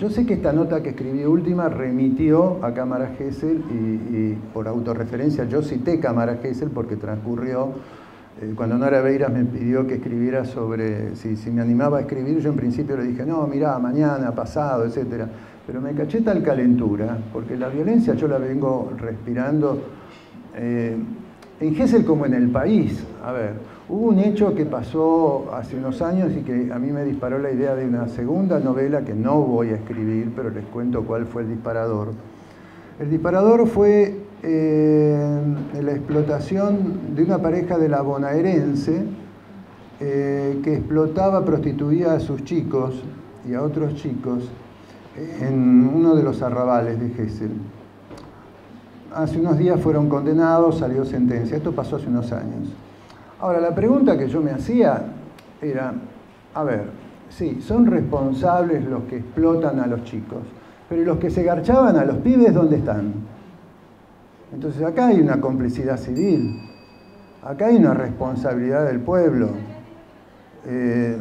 Yo sé que esta nota que escribí última remitió a Cámara Gesell y, por autorreferencia yo cité Cámara Gesell porque transcurrió, eh, cuando Nora Beiras me pidió que escribiera sobre, si, me animaba a escribir, yo en principio le dije, no, mirá, mañana, pasado, etc. Pero me caché tal calentura, porque la violencia yo la vengo respirando eh, en Gesell como en el país. A ver, Hubo un hecho que pasó hace unos años y que a mí me disparó la idea de una segunda novela que no voy a escribir, pero les cuento cuál fue el disparador. El disparador fue eh, la explotación de una pareja de la bonaerense eh, que explotaba, prostituía a sus chicos y a otros chicos en uno de los arrabales de Gessel. Hace unos días fueron condenados, salió sentencia. Esto pasó hace unos años. Ahora, la pregunta que yo me hacía era, a ver, sí, son responsables los que explotan a los chicos, pero los que se garchaban a los pibes, ¿dónde están? Entonces acá hay una complicidad civil, acá hay una responsabilidad del pueblo, eh,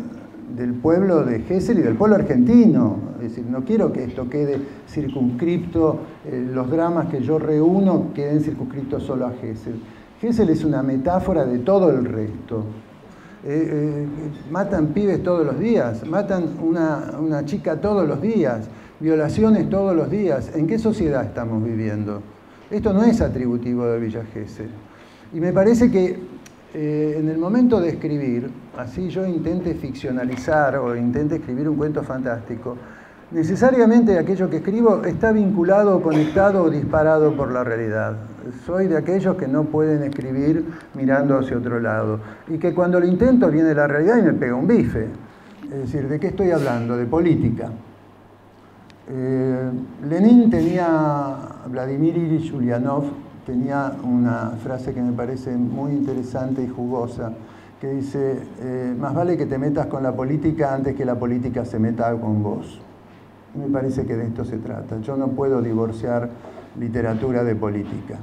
del pueblo de Gessel y del pueblo argentino. Es decir, no quiero que esto quede circunscripto, eh, los dramas que yo reúno queden circunscritos solo a Gessel. Gesell es una metáfora de todo el resto. Eh, eh, matan pibes todos los días, matan una, una chica todos los días, violaciones todos los días. ¿En qué sociedad estamos viviendo? Esto no es atributivo de Villa Gesell. Y me parece que eh, en el momento de escribir, así yo intente ficcionalizar o intente escribir un cuento fantástico, necesariamente aquello que escribo está vinculado, conectado o disparado por la realidad. Soy de aquellos que no pueden escribir mirando hacia otro lado y que cuando lo intento viene la realidad y me pega un bife. Es decir, ¿de qué estoy hablando? De política. Eh, Lenin tenía, Vladimir Ilyich Ulyanov tenía una frase que me parece muy interesante y jugosa, que dice, eh, más vale que te metas con la política antes que la política se meta con vos. Me parece que de esto se trata. Yo no puedo divorciar literatura de política.